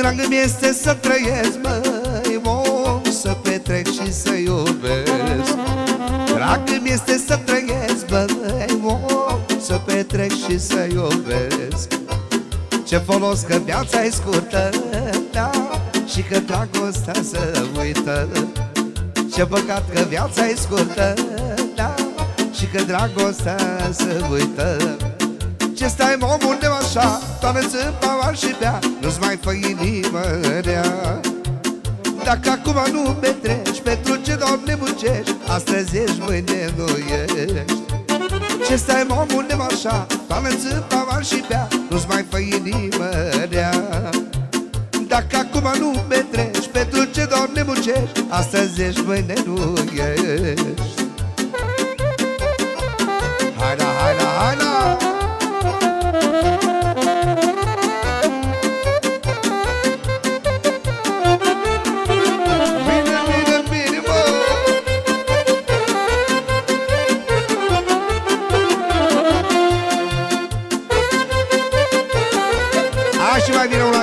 Dragă mi este să trăiesc, măi, om Să petrec și să iubesc. Dragă mi este să trăiesc, măi, om Să petrec și să iubesc. Ce folos că viața e scurtă, da Și că dragostea se uită. Ce păcat că viața e scurtă, da Și că dragostea se uită ce stai omul de așa. Toară-ți în pavar și bea Nu-ți mai fă inimă rea. Dacă acum nu petreci Pentru ce doar ne muncești? Astăzi ești, mâine nu ești. Ce stai omul de așa. Toară-ți în pavar și bea Nu-ți mai fă inimă rea. Dacă acum nu petreci Pentru ce doar ne muncești? Astăzi ești, mâine nu ești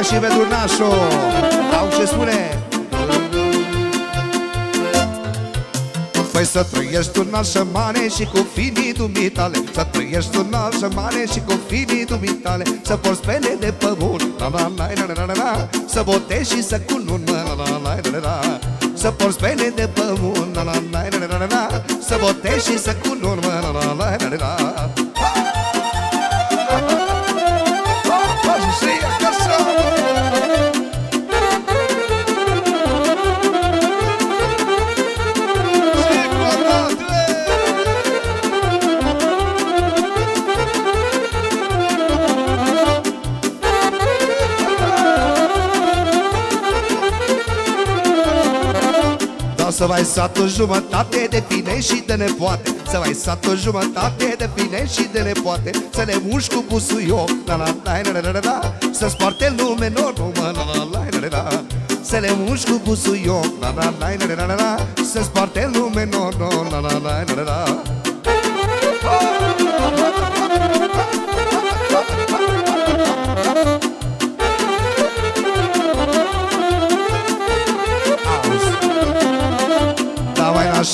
și mai vine una și pe turnașul Au ce spune Păi să trăiești turnașă mare și cu finii dumitale Să trăiești turnașă mare și cu finii dumitale Să porți pene de pământ la la la la la la la Să botezi și să cunun la la la la la la Să porți pene de pământ la la la la la la la Să botezi și să cunun la la la la la la Să mai sat o jumătate de fine și de nepoate Să mai sat o jumătate de fine și de nepoate Să le muși cu busuioc la la la la la la la Să sparte lume nor la la la la la la Să le muși cu busuioc la la la la la la la Să sparte lume nor la la la la la la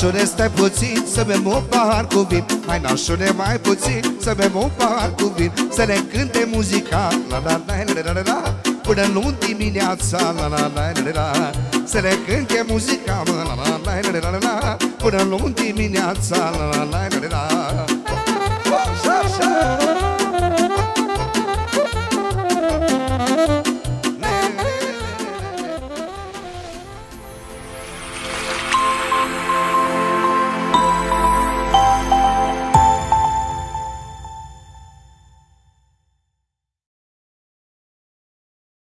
nașule, stai puțin Să bem un pahar cu vin Hai nașule, mai puțin Să bem un pahar cu vin Să ne cânte muzica La la la la la la la Până luni dimineața La la la la la Să ne cânte muzica La la la la la la la Până luni dimineața La la la la la la